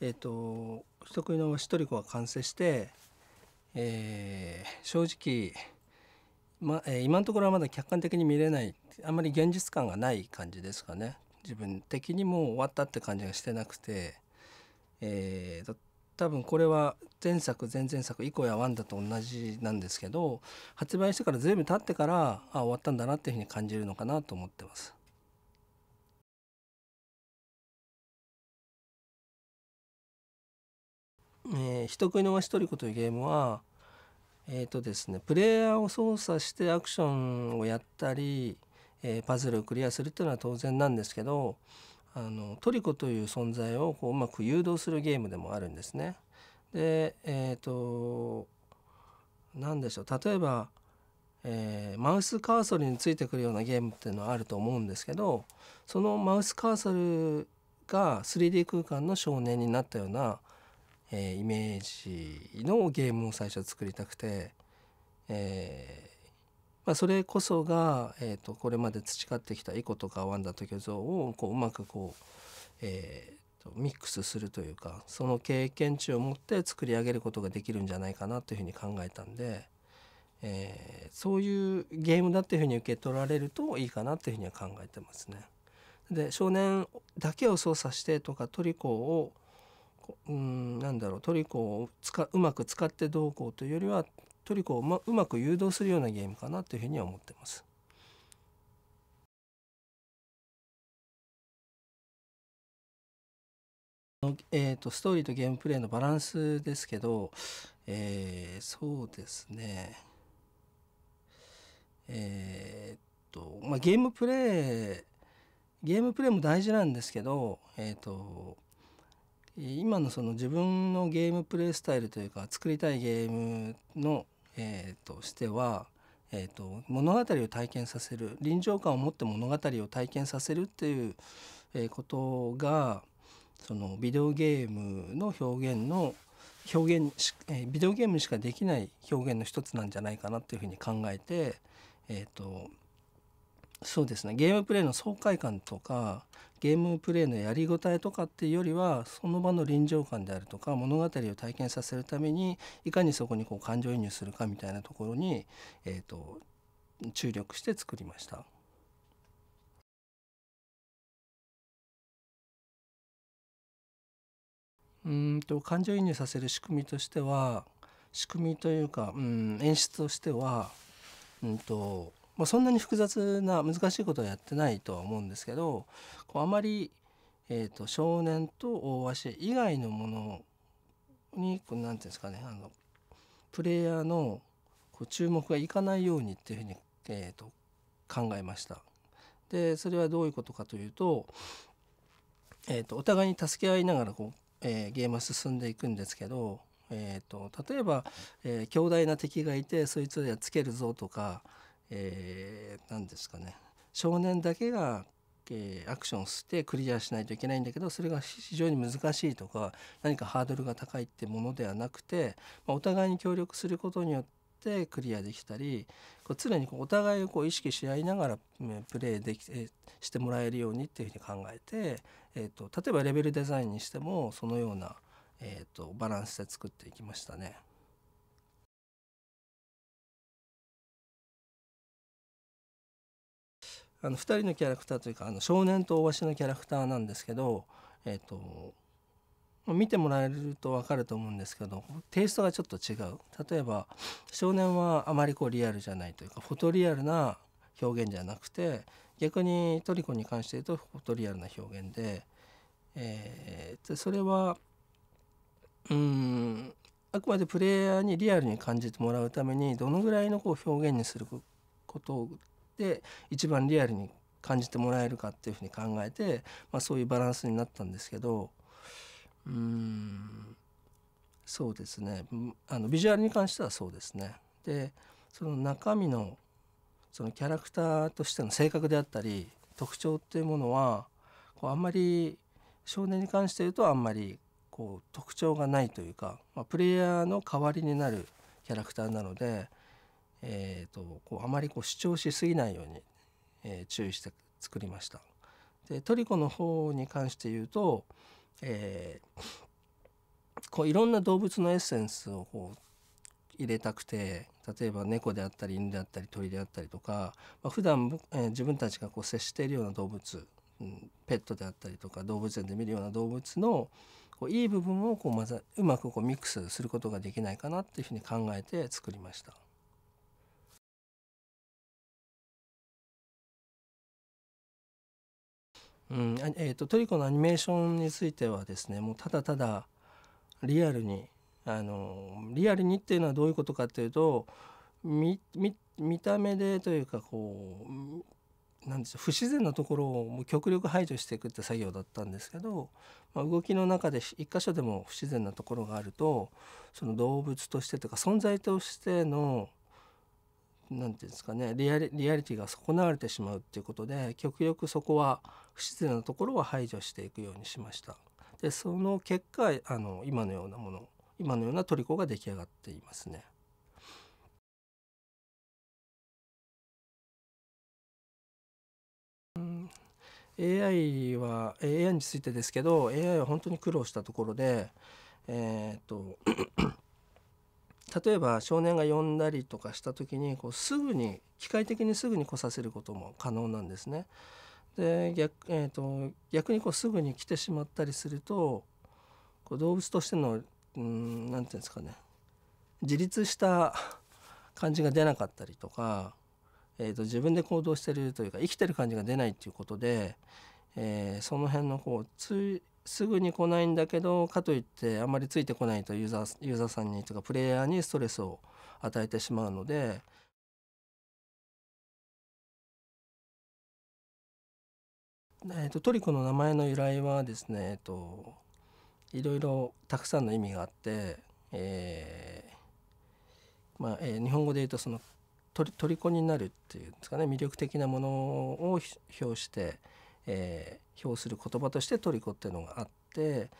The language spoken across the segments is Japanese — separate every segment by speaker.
Speaker 1: えっ、と人食いの一人子が完成して、えー、正直、まえー、今のところはまだ客観的に見れないあんまり現実感がない感じですかね自分的にもう終わったって感じがしてなくて、えー、多分これは前作前々作以降やワンダと同じなんですけど発売してから随分経ってからあ終わったんだなっていうふうに感じるのかなと思ってます。えー、人食いのわしとりこというゲームはえっ、ー、とですねプレイヤーを操作してアクションをやったり、えー、パズルをクリアするっていうのは当然なんですけどあのトリコという存在をこううまく誘導するゲームでもあるんですね。でえっ、ー、と何でしょう例えば、えー、マウスカーソルについてくるようなゲームっていうのはあると思うんですけどそのマウスカーソルが 3D 空間の少年になったような、えー、イメージのゲームを最初作りたくて、えまあ、それこそが、えーと、これまで培ってきたイコとかワンダと巨像をこううまくこう、えーと、ミックスするというかその経験値を持って作り上げることができるんじゃないかなというふうに考えたんで、えー、そういうゲームだっていうふうに受け取られるといいかなっていうふうには考えてますね。で少年だけを操作してとかトリコをうんなんだろうトリコを使うまく使ってどうこうというよりはトリコを、ま、うまく誘導するようなゲームかなというふうには思ってます。えーと、ストーリーとゲームプレイのバランスですけど、えー、そうですねえー、とまあゲームプレイゲームプレイも大事なんですけどえっ、ー、と今のその自分のゲームプレイスタイルというか作りたいゲームのえー、としては、えーと、物語を体験させる臨場感を持って物語を体験させるっていう、え、ことがそのビデオゲームの表現の表現し、え、ビデオゲームにしかできない表現の一つなんじゃないかなっていうふうに考えて、えーとそうですねゲームプレイの爽快感とかゲームプレイのやりごたえとかっていうよりはその場の臨場感であるとか物語を体験させるためにいかにそこにこう感情移入するかみたいなところに、えーと、注力して作りました。うんと感情移入させる仕組みとしては仕組みというか、うん、演出としては、うんとまあ、そんなに複雑な難しいことはやってないとは思うんですけどこうあまり、えーと、少年と大鷲以外のものに何て言うんですかねあのプレイヤーのこう注目がいかないようにっていうふうに、えーと、考えました。でそれはどういうことかというと,、えーと、お互いに助け合いながらこう、えー、ゲームは進んでいくんですけど、えー、と例えば、えー、強大な敵がいてそいつをやっつけるぞとかえー、何ですかね少年だけが、えー、アクションしてクリアしないといけないんだけどそれが非常に難しいとか何かハードルが高いってものではなくて、まあ、お互いに協力することによってクリアできたりこう常にこうお互いをこう意識し合いながらプレーでき、えしてもらえるようにっていうふうに考えて、えーと、例えばレベルデザインにしてもそのような、えーとバランスで作っていきましたね。あの2人のキャラクターというかあの少年と大鷲のキャラクターなんですけど、えーと、見てもらえると分かると思うんですけどテイストがちょっと違う。例えば少年はあまりこうリアルじゃないというかフォトリアルな表現じゃなくて逆にトリコに関して言うとフォトリアルな表現で、えー、それはうんあくまでプレイヤーにリアルに感じてもらうためにどのぐらいのこう表現にすることで一番リアルに感じてもらえるかっていうふうに考えて、まあ、そういうバランスになったんですけどうんそうですねあのビジュアルに関してはそうですね。でその中身のそのキャラクターとしての性格であったり特徴っていうものはこうあんまり少年に関して言うとあんまりこう特徴がないというか、まあ、プレイヤーの代わりになるキャラクターなのでえーと、こうあまりこう主張しすぎないように、えー、注意して作りました。でトリコの方に関して言うと、えーこういろんな動物のエッセンスをこう入れたくて例えば猫であったり犬であったり鳥であったりとか、まあ、普段、えー、自分たちがこう接しているような動物、うん、ペットであったりとか動物園で見るような動物のこういい部分をこうまずうまくこうミックスすることができないかなっていうふうに考えて作りました。うんえーと、トリコのアニメーションについてはですねもうただただリアルにあのリアルにっていうのはどういうことかっていうと見た目でというかこうなんです不自然なところをもう極力排除していくって作業だったんですけど、まあ、動きの中で一箇所でも不自然なところがあるとその動物としてというか存在としての何て言うんですかねリアリリアリティが損なわれてしまうっていうことで極力そこは不自然なところは排除していくようにしました。でその結果あの今のようなもの今のようなトリコが出来上がっていますね。AI は AI についてですけど AI は本当に苦労したところでえー、っと例えば少年が呼んだりとかした時にこうすぐに機械的にすぐに来させることも可能なんですね。で逆,、えーと、逆にこうすぐに来てしまったりするとこう動物としてのうんなんていうんですかね自立した感じが出なかったりとか、えーと、自分で行動してるというか生きてる感じが出ないっていうことで、えー、その辺のこうつすぐに来ないんだけどかといってあんまりついてこないとユーザーユーザーさんにとかプレイヤーにストレスを与えてしまうので。えーと、トリコの名前の由来はですね、えーと、いろいろたくさんの意味があって、えーまあえー、日本語で言うとそのトリトリコになるっていうんですかね魅力的なものを表して、えー、表する言葉としてトリコっていうのがあって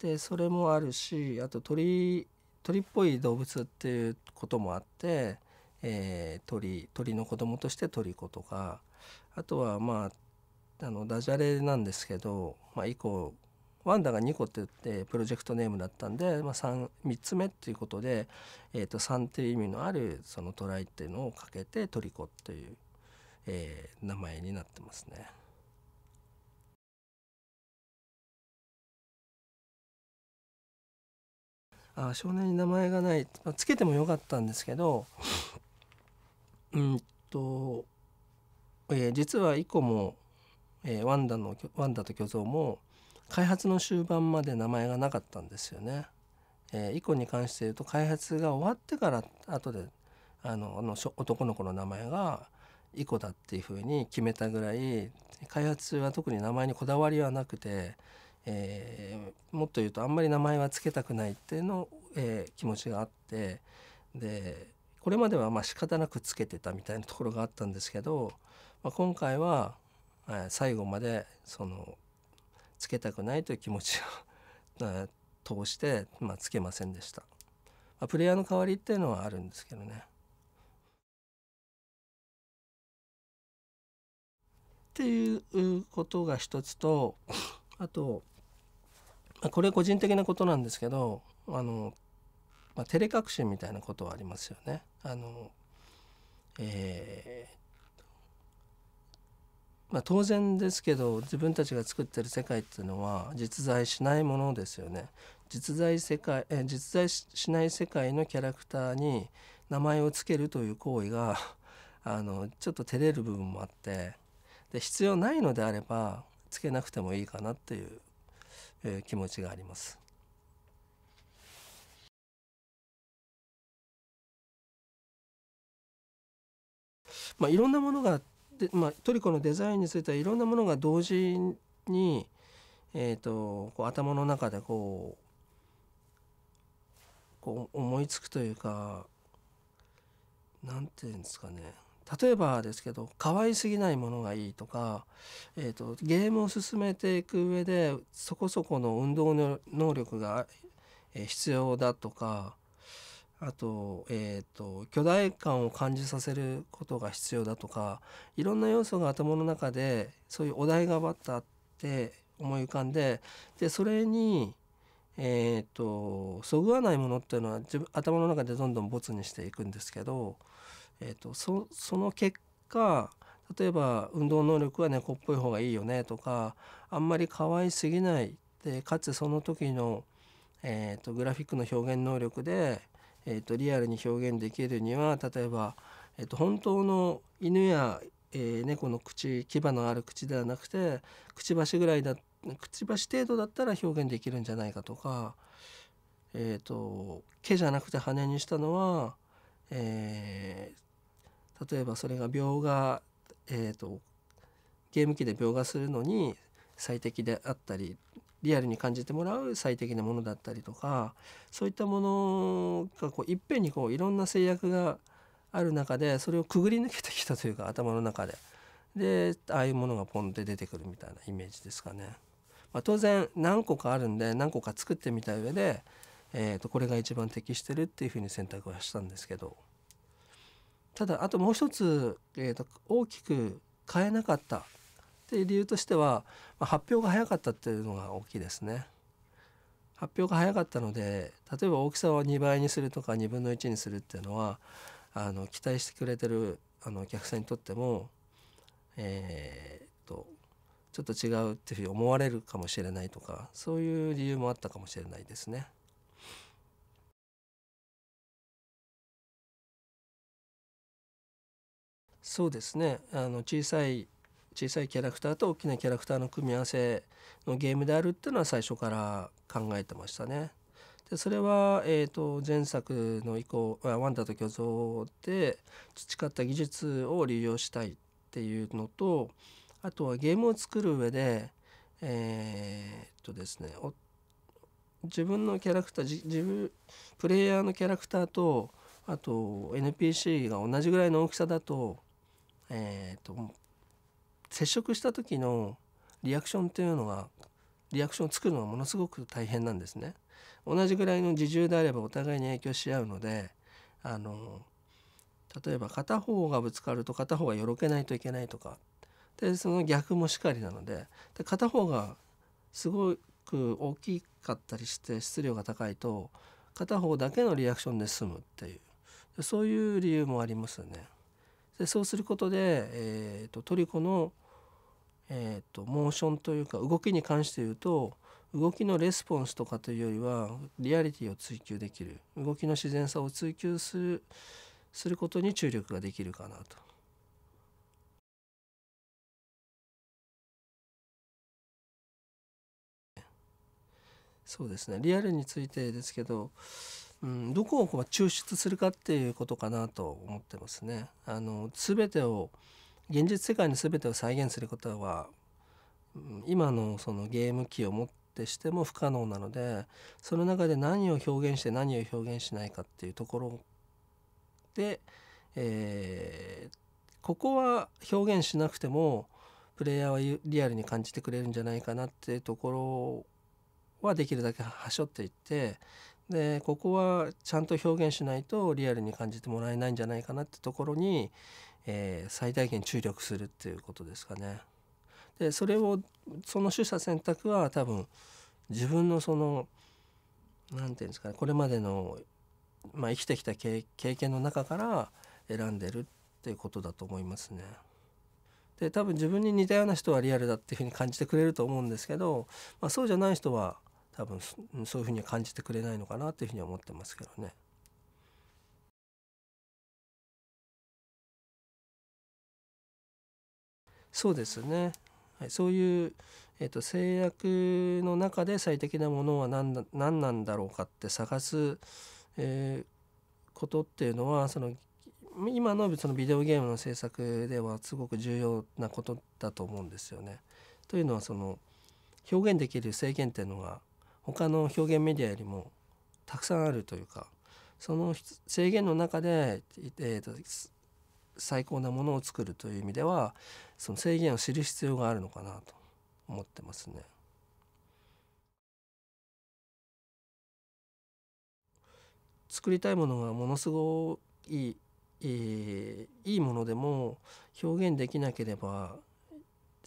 Speaker 1: でそれもあるしあと鳥鳥っぽい動物っていうこともあって、えー、鳥鳥の子供としてトリコとかあとはまああのダジャレなんですけど、まあ、以降ワンダが2個って言ってプロジェクトネームだったんで、まあ3、3, つ目っていうことで、えー、と3っていう意味のあるそのトライっていうのをかけてトリコっていう、えー、名前になってますね。あ少年に名前がない、まあ、つけてもよかったんですけど うんと、えー、実は以降もえー、ワンダのワンダと巨像も開発の終盤まで名前がなかったんですよね。えー、イコに関して言うと開発が終わってから後であのあの男の子の名前がイコだっていうふうに決めたぐらい開発は特に名前にこだわりはなくて、えー、もっと言うとあんまり名前は付けたくないっていうの、えー、気持ちがあってでこれまではまあ仕方なくつけてたみたいなところがあったんですけど、まあ、今回は最後までそのつけたくないという気持ちを 通して、まあ、つけませんでした、まあ、プレイヤーの代わりっていうのはあるんですけどね。っていうことが一つとあとこれ個人的なことなんですけどあの、まあ、照れ隠しみたいなことはありますよね。あのえーまあ、当然ですけど自分たちが作ってる世界っていうのは実在しないものですよね。実在世界え実在しない世界のキャラクターに名前を付けるという行為があのちょっと照れる部分もあってで必要ないのであればつけなくてもいいかなっていう、えー、気持ちがあります。まあ、いろんなものがで、まあ、トリコのデザインについてはいろんなものが同時に、えーと、こう頭の中でこうこう思いつくというか何て言うんですかね例えばですけど可愛すぎないものがいいとか、えーと、ゲームを進めていく上でそこそこの運動の能力が必要だとかあと,、えーと、巨大感を感じさせることが必要だとかいろんな要素が頭の中でそういうお題がバッとあって思い浮かんででそれに、えーと、そぐわないものっていうのは自分頭の中でどんどんボツにしていくんですけど、えーと、そその結果例えば運動能力は猫っぽい方がいいよねとかあんまり可愛すぎないでかつその時の、えーと、グラフィックの表現能力で、えー、とリアルに表現できるには例えば、えー、と本当の犬や、えー、猫の口牙のある口ではなくてくちばしぐらいだくちばし程度だったら表現できるんじゃないかとか、えーと、毛じゃなくて羽にしたのは、えー、例えばそれが描画、えーと、ゲーム機で描画するのに最適であったりリアルに感じてもらう最適なものだったりとかそういったものがこういっぺんにこういろんな制約がある中でそれをくぐり抜けてきたというか頭の中ででああいうものがポンって出てくるみたいなイメージですかね。まあ、当然何個かあるんで何個か作ってみた上で、えー、とこれが一番適してるっていうふうに選択はしたんですけどただあともう一つ、えー、と大きく変えなかったっていう理由としては、まあ、発表が早かったっていうのが大きいですね。発表が早かったので例えば大きさを2倍にするとか2分の1にするっていうのはあの期待してくれてるあのお客さんにとっても、えー、とちょっと違うっていうふうに思われるかもしれないとかそういう理由もあったかもしれないですね。そうですねあの小さい小さいキャラクターと大きなキャラクターの組み合わせのゲームであるっていうのは最初から考えてましたね。でそれは、えーと、前作の以降「ワンダと巨像」で培った技術を利用したいっていうのとあとはゲームを作る上でえー、っとですね自分のキャラクター自分プレイヤーのキャラクターとあと NPC が同じぐらいの大きさだと,、えーと、接触した時のリアクションっていうのがリアクションを作るのがものすごく大変なんですね。同じぐらいの自重であればお互いに影響し合うのであの例えば片方がぶつかると片方がよろけないといけないとかでその逆もしかりなのでで片方がすごく大きかったりして質量が高いと片方だけのリアクションで済むっていうそういう理由もありますよね。でそうすることで、えーと、トリコの、えーと、モーションというか動きに関して言うと動きのレスポンスとかというよりはリアリティを追求できる動きの自然さを追求するすることに注力ができるかなと。そうですねリアルについてですけど、うん、どこをこう抽出するかっていうことかなと思ってますね。あの全てを現実世界の全てを再現することは今のそのゲーム機をもってしても不可能なのでその中で何を表現して何を表現しないかっていうところで、えー、ここは表現しなくてもプレイヤーはリアルに感じてくれるんじゃないかなっていうところはできるだけはしょっていってでここはちゃんと表現しないとリアルに感じてもらえないんじゃないかなってところに、えー、最大限注力するっていうことですかね。でそれをその取捨選択は多分自分のその何て言うんですかねこれまでの、まあ、生きてきた経験の中から選んでるっていうことだと思いますね。で多分自分に似たような人はリアルだっていうふうに感じてくれると思うんですけど、まあ、そうじゃない人は多分そういうふうには感じてくれないのかなというふうに思ってますけどね。そうですね、はい、そういう、えーと、制約の中で最適なものは何だ何なんだろうかって探す、えー、ことっていうのはその今のそのビデオゲームの制作ではすごく重要なことだと思うんですよね。というのはその表現できる制限っていうのが他の表現メディアよりもたくさんあるというかその制限の中で、えーと、最高なものを作るという意味ではその制限を知る必要があるのかなと思ってますね。作りたいものがものすごいえー、いいものでも表現できなければ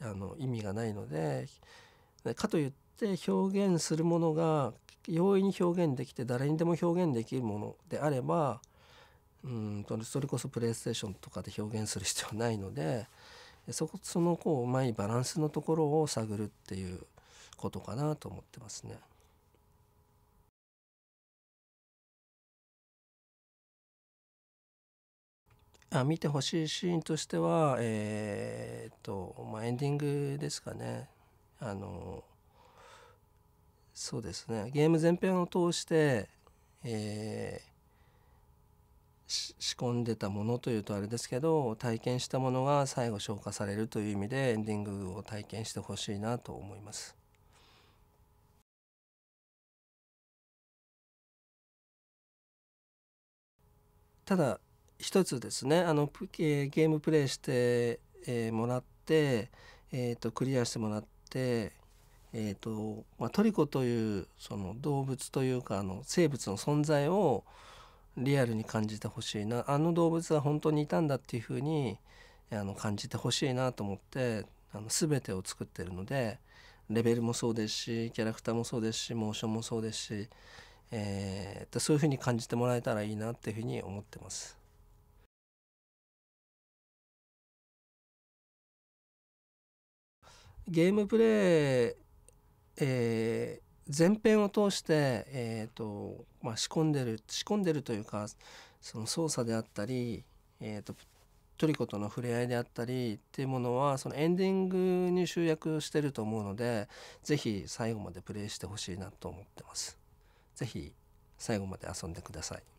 Speaker 1: あの意味がないのでかといって表現するものが容易に表現できて誰にでも表現できるものであればうんそれこそプレイステーションとかで表現する必要はないのでそこそのこううまいバランスのところを探るっていうことかなと思ってますね。あ見てほしいシーンとしてはえー、っと、まあ、エンディングですかね。あのそうですねゲーム全編を通して、えー、仕込んでたものというとあれですけど体験したものが最後消化されるという意味でエンディングを体験してほしいなと思います。ただ一つですねあのゲームプレイして、えー、もらって、えーと、クリアしてもらって、えーとまあ、トリコというその動物というかあの生物の存在をリアルに感じてほしいなあの動物は本当にいたんだっていうふうにあの感じてほしいなと思ってあの全てを作ってるのでレベルもそうですしキャラクターもそうですしモーションもそうですし、えー、そういうふうに感じてもらえたらいいなっていうふうに思ってます。ゲームプレイ、えー、前編を通して、えーとまあ、仕込んでる仕込んでるというかその操作であったり、えーと、トリコとの触れ合いであったりっていうものはそのエンディングに集約してると思うので是非最後までプレイしてほしいなと思ってます。是非最後まで遊んでください。